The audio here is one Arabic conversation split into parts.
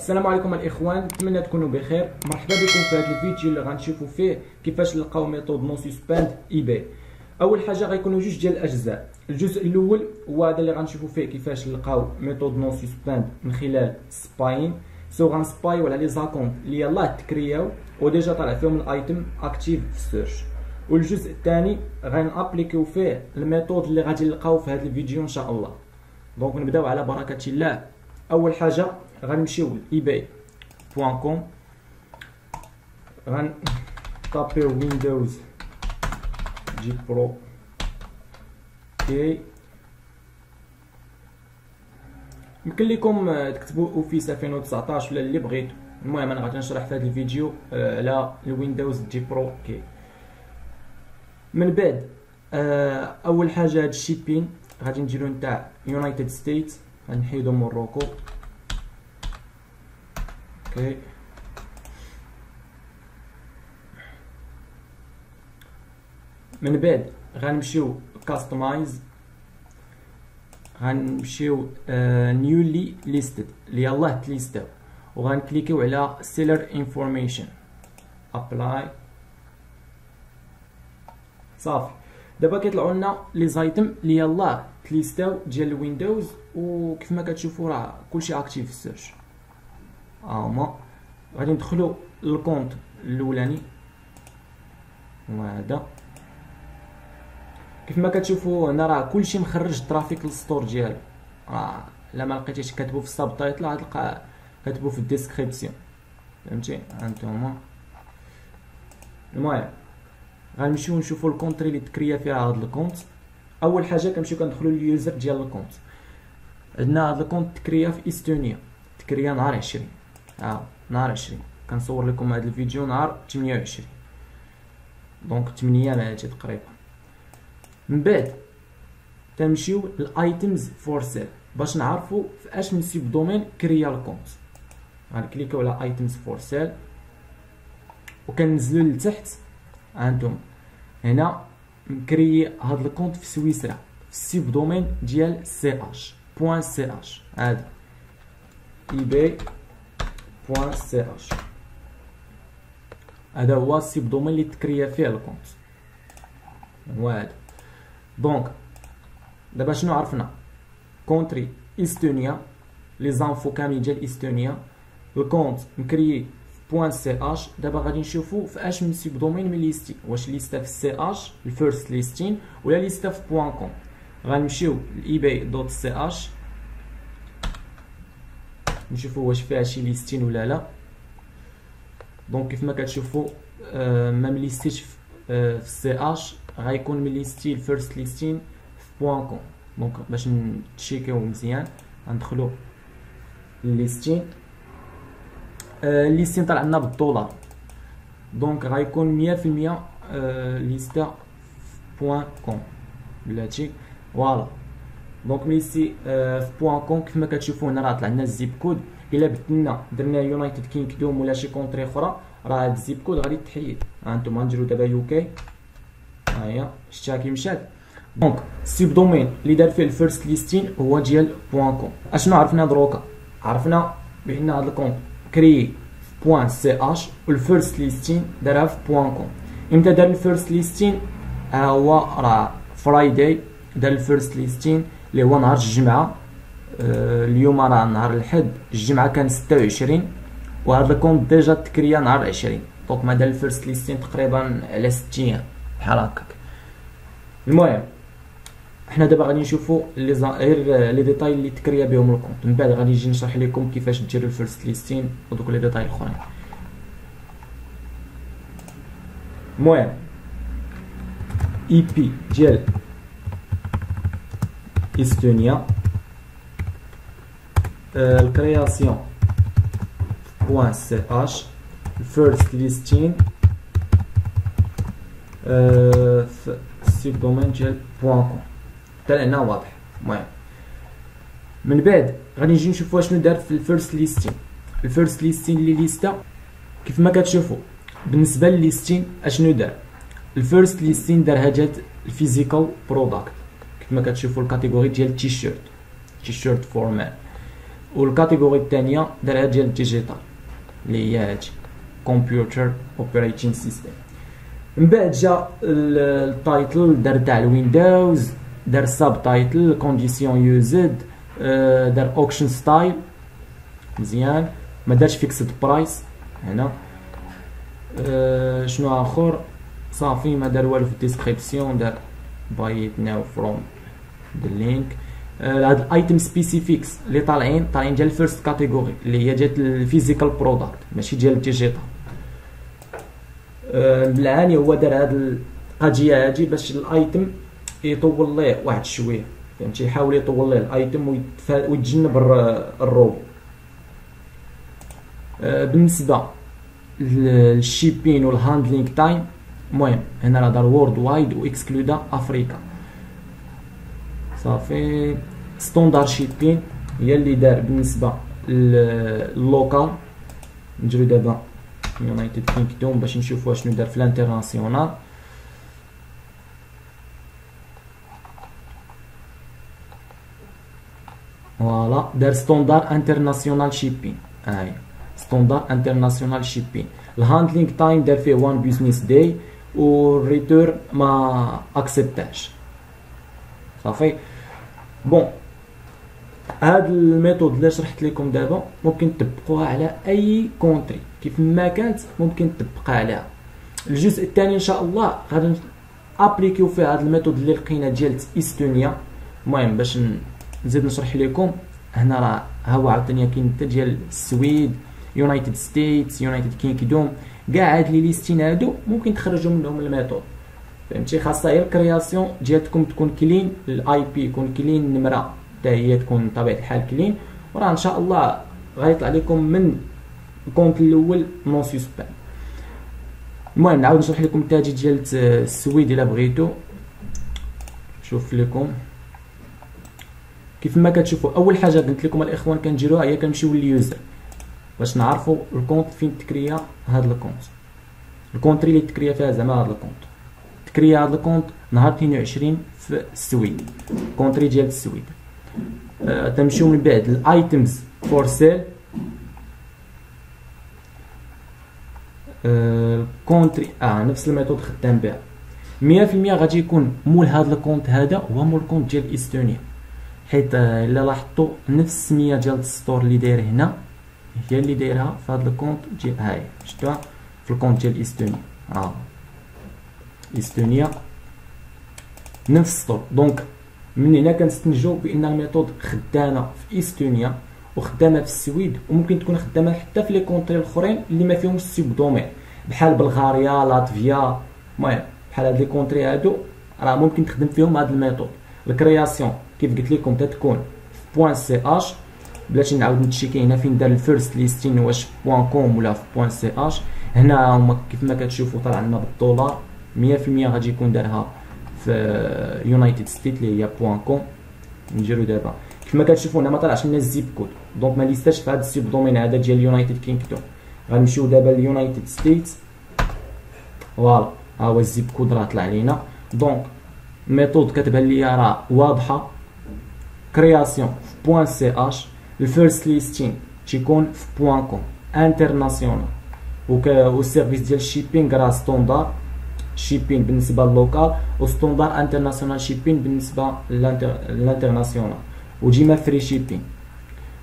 السلام عليكم الإخوان نتمنى تكونوا بخير. مرحبا بكم في هذا الفيديو اللي غنشوفوا فيه كيفاش نلقاو method no suspend eBay أول حاجة غيكونوا جوج ديال الأجزاء. الجزء الأول هو هذا اللي غنشوفوا فيه كيفاش نلقاو method no suspend من خلال spying so غنسبايو على les accounts اللي يلاه تكرياو و déjà طلع فيهم ال item active في ال search والجزء الثاني غنابليكيو فيه ال method اللي غادي نلقاو في هذا الفيديو إن شاء الله. donc نبداو على بركة الله. أول حاجة غنمشيو ل eBay point com غنطابيو Windows جي Pro okay يمكن لكم تكتبوا Office 2019 ولا اللي بغيتو المهم أنا غادي نشرح في هذا الفيديو على ال Windows جي Pro okay من بعد اول حاجة هاد ال shipping غادي نديرو نتاع United States غنحيدو Morocco okay من بعد غنمشيو customize غنمشيو newly listed اللي يلاه تليستاو وغنكليكيو على seller information apply صافي دابا كيطلعوا لنا les items اللي يلاه تليستاو ديال ال Windows وكيف ما كتشوفوا راه كلشي active في ال search هما غادي ندخلو لل compte الأولاني. وهذا. كيف ما كتشوفوا هنا راه كلشي مخرج ال traffic لل store ديالو. راه إلا ما لقيتيش كاتبو في ال subtitle غتلقى كاتبو في ال description. فهمتي؟ هانتوما المهم غنمشيو نشوفو ال country اللي تكريا فيها هاد ال compte. أول حاجة كنمشيو كندخلو لل user ديال ال compte. عندنا هاد ال compte تكريا في إستونيا. تكريا نهار عشرين. آه نهار عشرين. كنصور لكم هاد الفيديو نهار تمنية وعشرين. donc تمنية مالتي تقريبا. من بعد تنمشيو ل items for sale باش نعرفو في اش subdomain كريا ال compte. غنكليكيو على items for sale وكنزلو لتحت. هانتوما هنا مكري هاد ال compte في سويسرا. في ال subdomain ديال CH point CH هذا. eBay point H هذا هو ال subdomain اللي تكريا فيه ال compte هو هذا donc دابا شنو عرفنا country استونيا les infos كاملين ديال استونيا ال compte مكري point CH دابا غادي نشوفو في اش من subdomain من ليستي واش ليستا في CH ال first listing ولا ليستا في point com غنمشيو ل eBay dot CH نشوفو واش فيها شي listing ولا لا. donc كيف ما كتشوفو آه ما مليستيش في CH غيكون من ليستي ال first listing في point com donc باش نتشيكيو مزيان غندخلو listing. آه listing طلع لنا بالدولار. donc غيكون مية في المية آه ليستا point com بلاتي؟ voilà. donc مليستي آه في point com كيف ما كتشوفوا هنا راه طلع لنا ال zip code الا بدلنا درنا United Kingdom ولا شي country أخرى راه هاد ال zip code غادي تحيد هانتوما نديرو دابا UK ها هي شتيها كي مشات donc ال subdomain اللي دار فيه ال first listing هو ديال point com اشنو عرفنا دروكا عرفنا بان هاد ال compte كريي point CH وال first listing دارها في point com إمتى دار ال first listing ها هو راه Friday دار ال first listing اللي هو نهار الجمعة آه اليوم راه نهار الحد الجمعة كان ستة وعشرين وهذا ال compte déjà تكريا نهار عشرين. donc ما دار ال first listing تقريبا على ست أيام بحال هكاك. المهم حنا دابا غادي نشوفو لي غير les détails اللي تكريا بهم ال compte من بعد غادي نجي نشرح لكم كيفاش ديروا ال first listing ودوك les détails الاخرين. المهم IP ديال استونيا ال création point CH ال first listing في ال subdomain ديال point com حتى لهنا واضح المهم من بعد غادي نجي نشوفو شنو دار في ال first listing ال first listing اللي ليستا كيف ما كتشوفو بالنسبة لل listing اشنو دار ال first listing دار حاجات ال physical product كيف ما كتشوفو ال category ديال ال T-shirt. T-shirt for male وال category الثانية دارها ديال ال digital اللي هي هادي computer operating system من بعد جا ال title دار تاع ال Windows دار subtitle condition used دار auction style مزيان. ما دارش fixed price هنا. أه شنو آخر؟ صافي ما دار والو في ال description دار buy now from the link هاد ال item specifics اللي طالعين طالعين ديال ال first category اللي هي ديال ال physical product ماشي ديال ال digital بالعاني هو دار هاد القضية هادي باش ال item يطول ليه واحد شوية فهمتي؟ يحاول يطول ليه ال item ويتجنب الروبو بالنسبة لل shipping وال handling time المهم هنا راه دار worldwide و exclude ا افريكا صافي. standard shipping هي اللي دار بالنسبة لل local. نجرو دابا يونايتد كينغدوم باش نشوفوا شنو دار في ال international. voilà دار standard international shipping هاي standard international shipping ال handling time دار فيه one business day وال retour ما accept اش صافي. bon هاد ال method اللي شرحت لكم دابا ممكن تطبقوها على أي country كيف ما كانت ممكن تطبقها عليها. الجزء الثاني إن شاء الله غادي applique يو فيه هاد ال method اللي لقينا ديال إستونيا. المهم باش نزيد نشرح لكم هنا راه ها هو عاوتاني كاين حتى ديال السويد يونايتد ستيتس يونايتد كينغدوم كاع هاد les listings هادو ممكن تخرجوا منهم ال method. فهمتي؟ خاصها غير ال création ديالكم تكون clean ال IP يكون clean النمره حتى هي تكون طبيعة الحال clean. وراه إن شاء الله غيطلع لكم من ال compte الأول non suspend المهم نعاود نشرح لكم التاجي ديال السويد إلا بغيتو. شوف لكم. كيف ما كتشوفوا أول حاجة قلت لكم الإخوان كنديروها هي كنمشيو لل user. باش نعرفوا ال compte فين ت créé ا هاد ال compte. ال country اللي ت créé ا فيها زعما هاد ال compte. ت créé ا هاد ال compte نهار 22 في السويد country ديال السويد. آه تمشيو من بعد ال items for sale ال country آه نفس ال method خدام بها. 100% غادي يكون مول هاد ال compte هذا هو مول ال compte ديال إستونيا. حيت إلا لاحظتوا نفس السمية ديال ال store اللي داير هنا هي اللي دايرها في هاد ال compte ديال هاي شفتوها؟ في ال compte ديال إستونيا. آه. استونيا نفس ال store donc من هنا كنستنتجو بأن ال method خدامة في إستونيا وخدامة في السويد وممكن تكون خدامة حتى في les countries الأخرين اللي ما فيهمش sub domain. بحال بلغاريا لاتفيا المهم بحال هاد les countries هادو راه ممكن تخدم فيهم هاد ال method. ال création كيف قلت لكم تتكون في point ch بلاتي نعاود ن check ي هنا فين دار ال first listing واش point com ولا في point ch هنا كيف ما كتشوفوا طالع لنا بالدولار. 100% غادي يكون دارها في يونايتد ستيت اللي هي point com نديرو دابا. كيف ما كتشوفوا هنا ما طلعش لنا ال zip code. donc ما list اش في هذا ال sub domain هذا ديال يونايتد كينغدوم غنمشيو دابا ليونايتد ستيت voilà ها هو ال zip code راه طلع لينا. donc method كتبان ليا راه واضحة. création في point ch ال first listing تيكون في point com international وال service ديال ال shipping راه standard shipping بالنسبة لل local و standard international shipping بالنسبة لل international وديما free shipping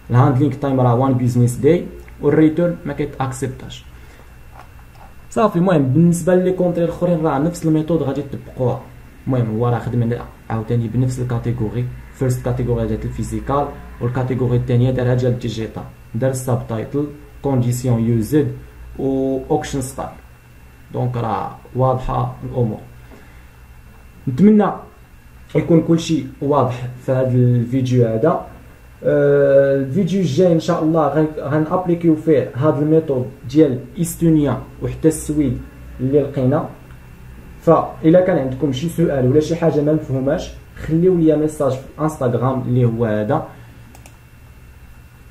ال handling time راه one business day وال return ما كيت accept اش صافي المهم بالنسبة les countries الأخرين راه نفس ال method غادي تطبقوها المهم هو راه خدم عاوتاني بنفس ال category first category ديال ال physical وال category الثانية دارها ديال ال digital دار ال subtitle condition used و auction style donc راه واضحة الأمور. نتمنى يكون كلشي واضح في هذا الفيديو هذا. آه الفيديو الجاي إن شاء الله غن applique يو فيه هذا ال method ديال إستونيا وحتى السويد اللي لقينا. فاذا كان عندكم شي سؤال ولا شي حاجة ما مفهوماش خليو لي message في الانستغرام اللي هو هذا.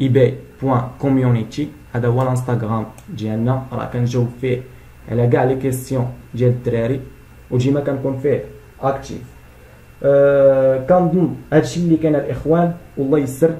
ebay.community هذا هو الإنستغرام ديالنا. راه كنجاوب فيه على كاع les questions ديال الدراري وديما كنكون فيه actif أه كنظن هادشي اللي كان الاخوان والله يسر